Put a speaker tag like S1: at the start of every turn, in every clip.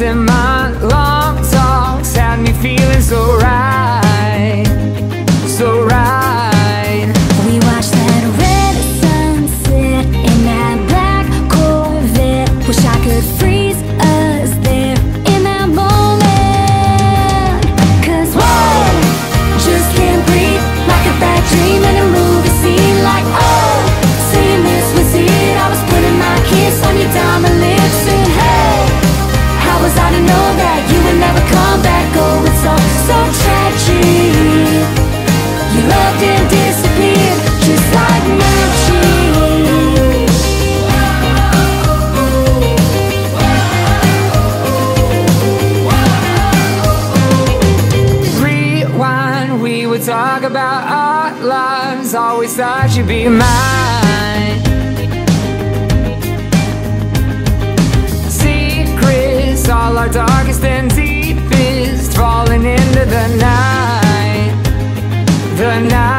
S1: in my
S2: about our lives Always thought you'd be mine. Secrets, all our darkest and deepest Falling into the night. The night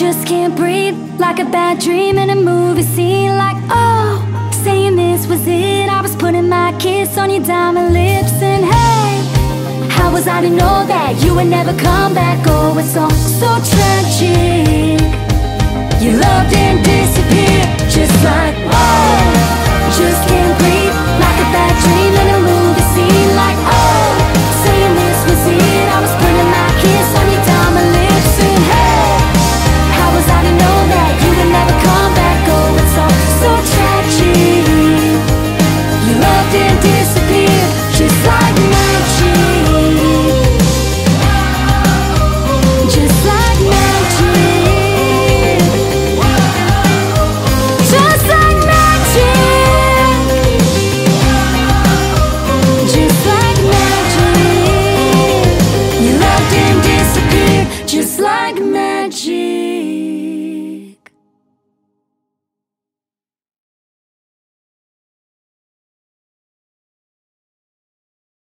S1: just can't breathe Like a bad dream in a movie scene. Like, oh, saying this was it. I was putting my kiss on your diamond lips. And hey, how was I to know that You would never come back? Oh, it's all so tragic. You loved and disappeared Just like, oh, just